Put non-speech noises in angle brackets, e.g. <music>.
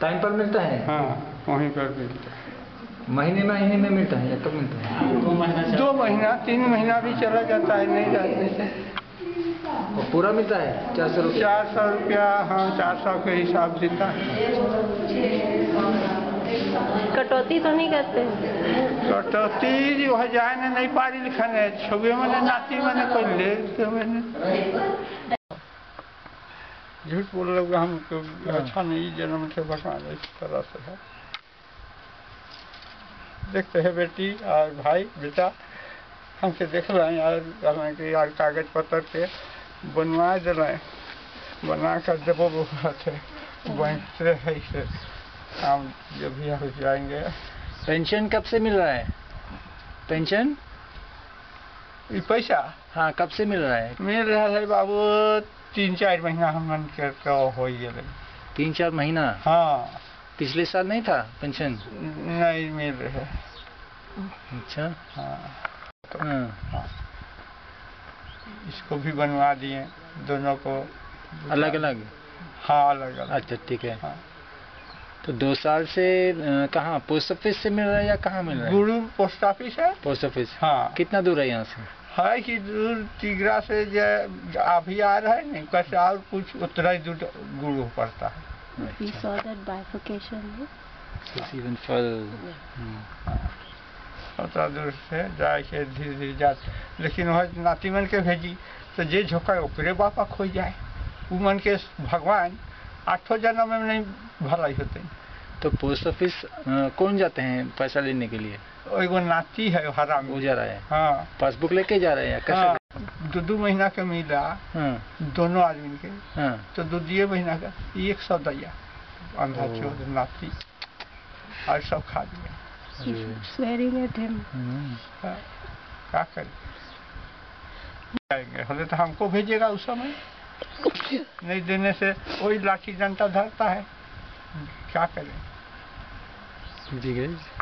Time पर मिलता है? हाँ वहीं पर मिलता है महीने महीने में मिलता है या कब मिलता है? दो महीना तीन महीना भी चला जाता है नहीं से। और पूरा मिलता है? चार सौ रुपया? चार सौ रुपया हाँ चार सौ के हिसाब देता है कटौती तो नहीं करते? कटौती जो है जाए ने नहीं पारी लिखन। है छुबे मैंने नाती मैंने कोई ले तो मैंने झूठ बोल रहे हमको अच्छा नहीं जन्म से भगवान इस तरह से है। देखते हैं बेटी और भाई बेटा हमसे देख रहे हैं यार कहना कि यार कागज़ पत्र के बनवा दिले बना कर देवो थे बैंक से है से काम जो भी हो जाएँगे। पेंशन कब से मिल रहा है? पेंशन? ये पैसा? हाँ कब से मिल रहा है? मिल रहा है बाबू तीन चार महीना हमन के तो हो गए तीन चार महीना? हाँ। पिछले साल नहीं था पेंशन? नहीं मिल रहे। अच्छा। हाँ। तो, हाँ। इसको भी बनवा दिए दोनों को। अलग अलग हाँ अलग अलग अच्छा ठीक है। हाँ। तो दो साल से कहाँ? पोस्ट ऑफ़िस से मिल रहा है या कहाँ मिल रहा है? गुरु पोस्ट ऑफ़िस है। Post office? हाँ। कितना दूर है यहाँ से? है कि दूर तिगरा से जो अभी आ रहा है नहीं कैसे और कुछ उतना ही दूर गुरु पड़ता है We saw that bifurcation. It's even further. Hmm. उतना दूर से जाए के धीरे धीरे जाते लेकिन वह नाती मन के भेजी तो जे झोंका ओकरे बापा खो जाए उ मन के भगवान आठों जन्म में नहीं भलाई होते तो पोस्ट ऑफ़िस कौन जाते हैं पैसा लेने के लिए? एगो नाती है हरा वो में जा रहा है? हाँ। पासबुक लेके जा रहे हैं कैसे? हाँ दो दो महीना के मिला। हाँ। दोनों आदमी के। हाँ। तो दो दिए महीना का एक सौ दैया। अंधा चोर नाती। और सब खा दिया at हम्म, हाँ, क्या तो हमको भेजेगा उस समय। <laughs> नहीं देने से वही लाठी जनता धरता है। क्या करें? ठीक है